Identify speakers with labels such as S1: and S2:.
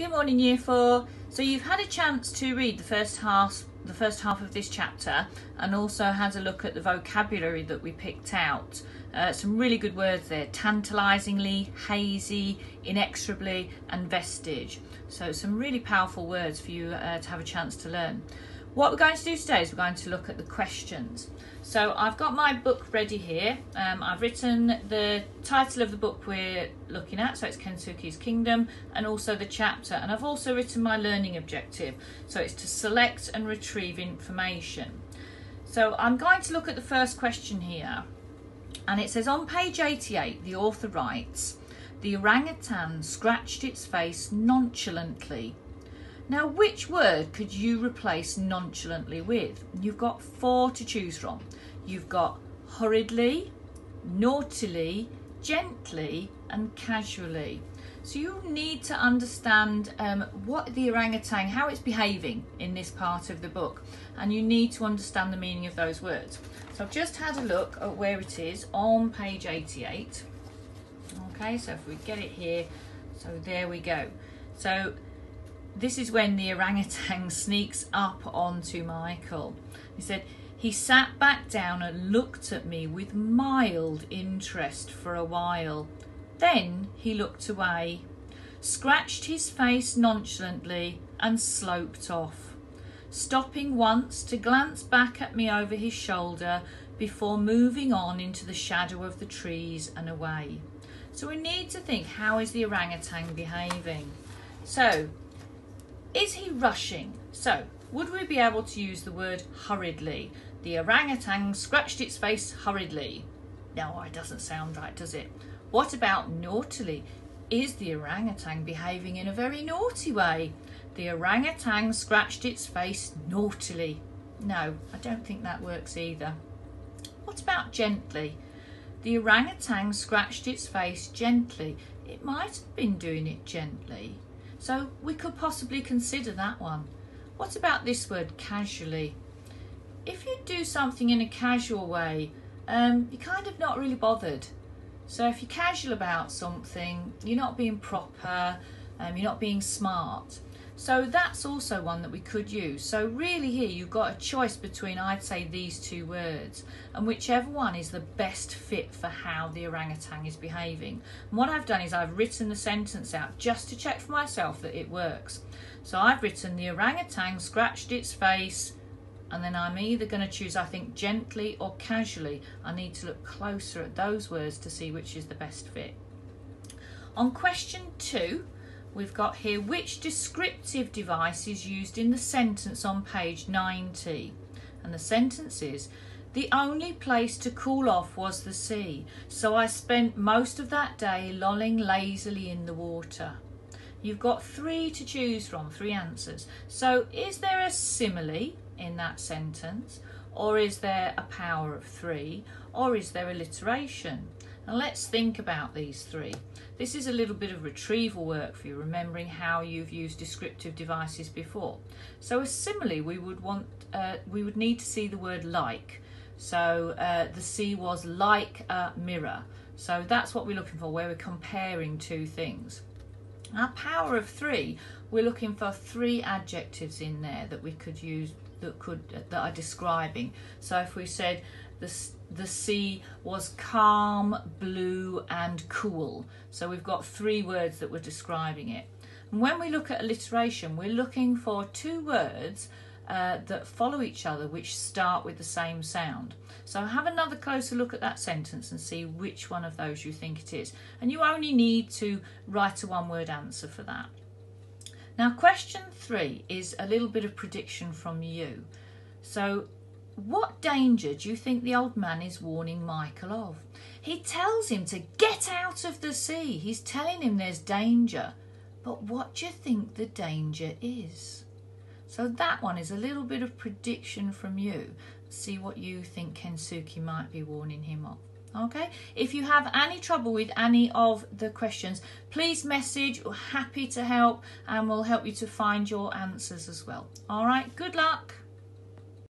S1: Good morning, Year Four. So you've had a chance to read the first half, the first half of this chapter, and also had a look at the vocabulary that we picked out. Uh, some really good words there: tantalisingly, hazy, inexorably, and vestige. So some really powerful words for you uh, to have a chance to learn. What we're going to do today is we're going to look at the questions. So I've got my book ready here. Um, I've written the title of the book we're looking at, so it's Kensuke's Kingdom, and also the chapter. And I've also written my learning objective, so it's to select and retrieve information. So I'm going to look at the first question here, and it says on page 88, the author writes, the orangutan scratched its face nonchalantly now, which word could you replace nonchalantly with? You've got four to choose from. You've got hurriedly, naughtily, gently, and casually. So you need to understand um, what the orangutan, how it's behaving in this part of the book, and you need to understand the meaning of those words. So I've just had a look at where it is on page 88. Okay, so if we get it here, so there we go. So this is when the orangutan sneaks up onto Michael. He said, he sat back down and looked at me with mild interest for a while. Then he looked away, scratched his face nonchalantly, and sloped off, stopping once to glance back at me over his shoulder before moving on into the shadow of the trees and away. So we need to think how is the orangutan behaving? So is he rushing? So, would we be able to use the word hurriedly? The orangutan scratched its face hurriedly. No, it doesn't sound right, does it? What about naughtily? Is the orangutan behaving in a very naughty way? The orangutan scratched its face naughtily. No, I don't think that works either. What about gently? The orangutan scratched its face gently. It might have been doing it gently. So we could possibly consider that one. What about this word, casually? If you do something in a casual way, um, you're kind of not really bothered. So if you're casual about something, you're not being proper, um, you're not being smart. So that's also one that we could use. So really here you've got a choice between, I'd say, these two words and whichever one is the best fit for how the orangutan is behaving. And what I've done is I've written the sentence out just to check for myself that it works. So I've written the orangutan scratched its face and then I'm either going to choose, I think, gently or casually. I need to look closer at those words to see which is the best fit. On question two, we've got here which descriptive device is used in the sentence on page 90 and the sentence is the only place to cool off was the sea. So I spent most of that day lolling lazily in the water. You've got three to choose from three answers. So is there a simile in that sentence? Or is there a power of three? Or is there alliteration and let's think about these three this is a little bit of retrieval work for you, remembering how you've used descriptive devices before. So similarly, we would want, uh, we would need to see the word like. So uh, the sea was like a mirror. So that's what we're looking for, where we're comparing two things. Our power of three, we're looking for three adjectives in there that we could use that could that are describing. So if we said the the sea was calm, blue, and cool. So we've got three words that were describing it. And when we look at alliteration, we're looking for two words uh, that follow each other which start with the same sound. So have another closer look at that sentence and see which one of those you think it is. And you only need to write a one word answer for that. Now question three is a little bit of prediction from you. So what danger do you think the old man is warning Michael of? He tells him to get out of the sea. He's telling him there's danger. But what do you think the danger is? So that one is a little bit of prediction from you. See what you think Kensuke might be warning him of. Okay, if you have any trouble with any of the questions, please message. We're happy to help and we'll help you to find your answers as well. All right, good luck.